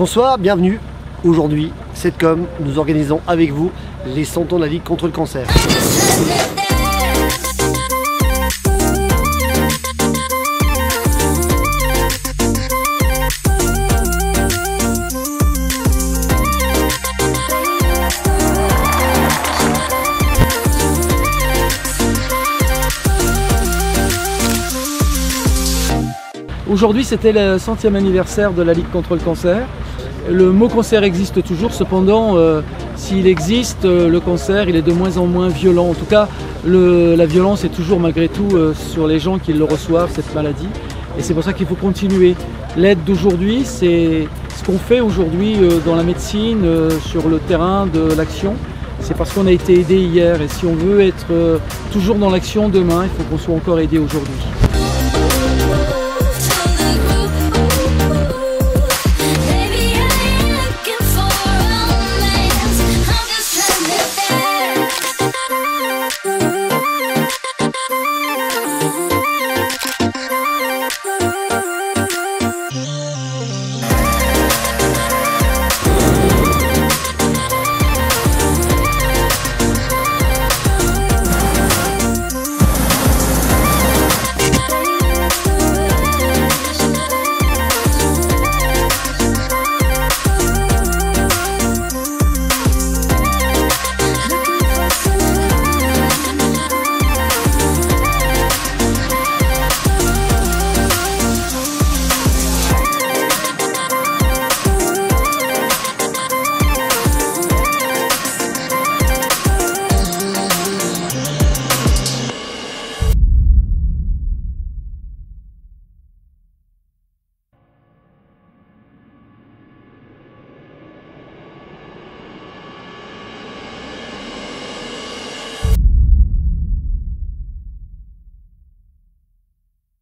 Bonsoir, bienvenue. Aujourd'hui, Setcom, nous organisons avec vous les 100 ans de la Ligue contre le cancer. Aujourd'hui, c'était le centième anniversaire de la Ligue contre le cancer. Le mot cancer existe toujours, cependant, euh, s'il existe, euh, le cancer, il est de moins en moins violent. En tout cas, la violence est toujours malgré tout euh, sur les gens qui le reçoivent, cette maladie. Et c'est pour ça qu'il faut continuer. L'aide d'aujourd'hui, c'est ce qu'on fait aujourd'hui dans la médecine, sur le terrain de l'action. C'est parce qu'on a été aidé hier. Et si on veut être toujours dans l'action demain, il faut qu'on soit encore aidé aujourd'hui.